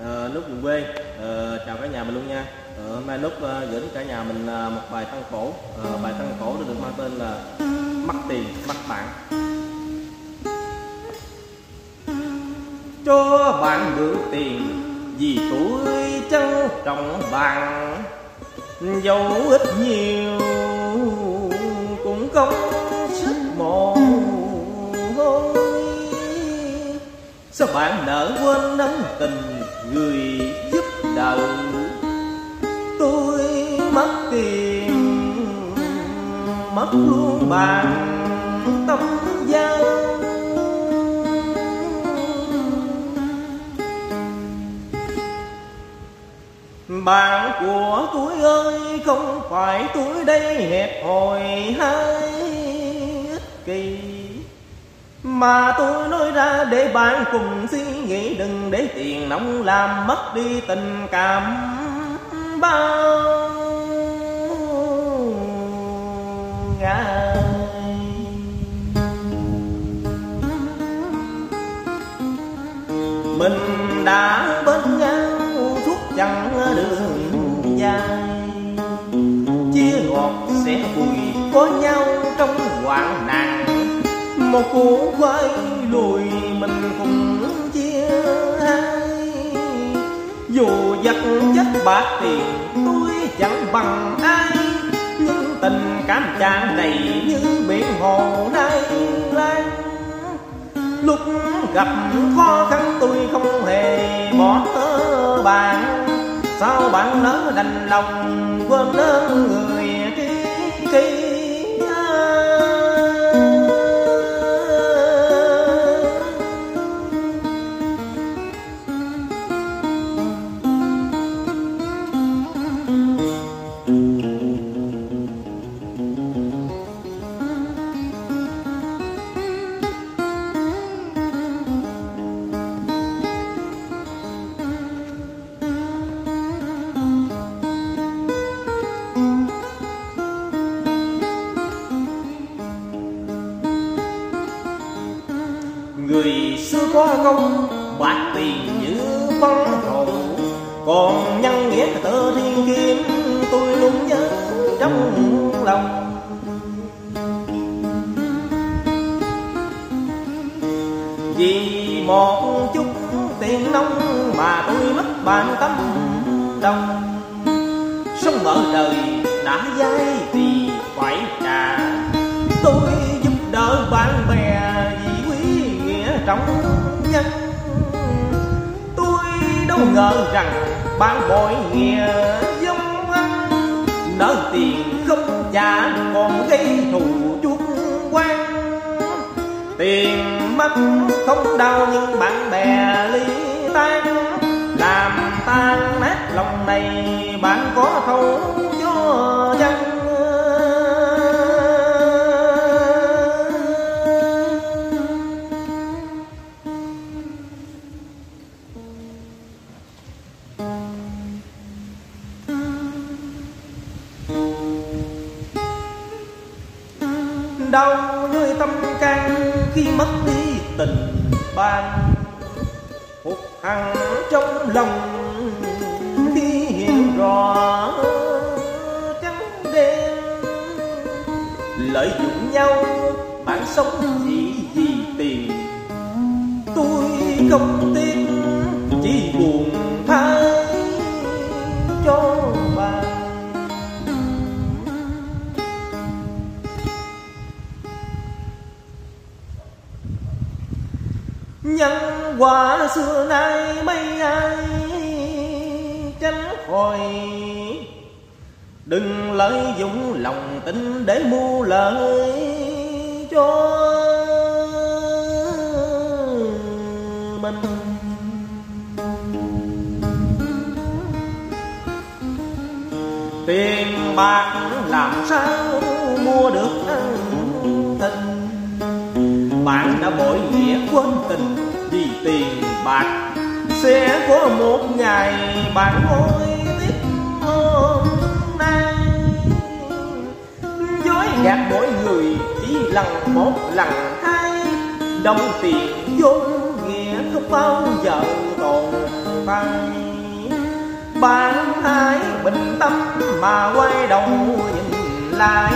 uh, nút vùng quê. Uh, chào cả nhà mình luôn nha. Uh, hôm nay nút uh, gửi cả nhà mình uh, một bài tăng cổ. Uh, bài tăng cổ được mang tên là mắc tiền mắc bạn. Cho bạn mượn tiền vì tuổi chân trọng bằng dẫu ít nhiều bạn nỡ quên ân tình người giúp đỡ. Tôi mất tiền mất luôn bạn tâm giao bạn của tôi ơi, không phải tôi đây hẹp hòi hay ích kỳ mà tôi nói ra để bạn cùng suy nghĩ, đừng để tiền nóng làm mất đi tình cảm. Bao ngày mình đã bên nhau, suốt chẳng đường dài. Chia ngọt sẽ bùi có nhau trong hoạn nạn một cú quay lùi mình cùng chia hai. Dù vật chất bạc tiền tôi chẳng bằng ai, nhưng tình cảm chàng đầy như biển hồ nay lan. Lúc gặp khó khăn tôi không hề bỏ bạn. Sao bạn nỡ đành lòng quên ơn người kia Người xưa có công bạc tiền như phong hồn Còn nhân nghĩa tơ thiên kim, tôi luôn nhớ trong lòng. Vì một chút tiền nông mà tôi mất bản tâm đồng. Sống ở đời đã dai thì phải trả. Tôi giúp đỡ bạn bè trong nhân. Tôi đâu ngờ rằng bạn bội nghĩa giống anh Nợ tiền không trả còn gây thù chuốc quan Tiền mất không đau nhưng bạn bè ly tan, Làm tan nát lòng này bạn có thấu đau nơi tâm can khi mất đi tình ban hụt hằng trong lòng khi hiểu rõ trắng đen lợi dụng nhau, bạn sống chỉ vì tiền. Tôi không tin nhân quả xưa nay mấy ai tránh khỏi? Đừng lợi dụng lòng tin để mua lợi cho mình. Tiền bạc làm sao mua được bạn đã bội nghĩa quên tình, vì tiền bạc. Sẽ có một ngày bạn hối tiếc hôm nay. Dối gạt mỗi người chỉ lần một lần hai. Đồng tiền vô nghĩa không bao giờ tồn tại. Bạn hãy bình tâm mà quay đầu nhìn lại.